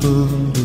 people.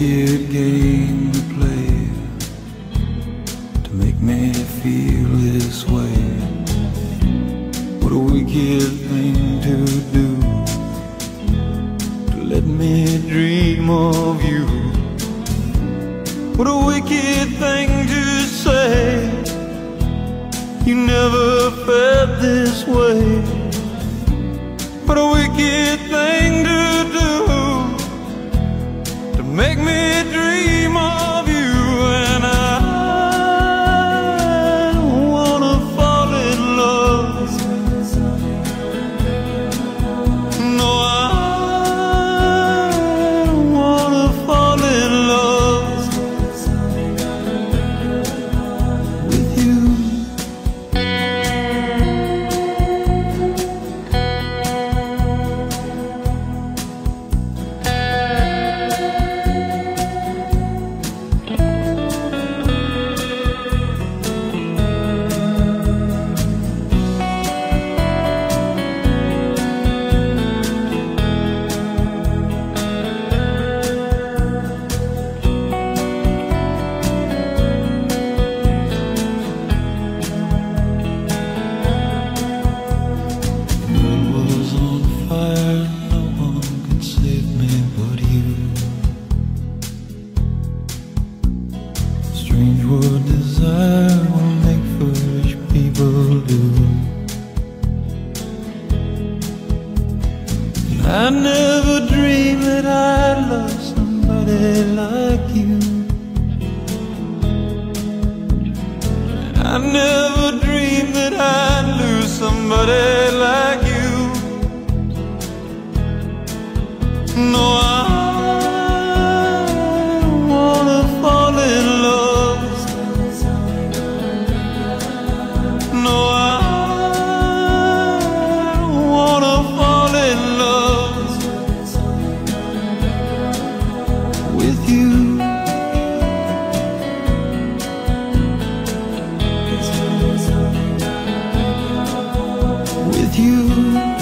Wicked game to play to make me feel this way. What a wicked thing to do to let me dream of you. What a wicked thing to say. You never felt this way. I never dreamed that I'd love somebody like you. I never dreamed that I'd lose somebody like you. No, you.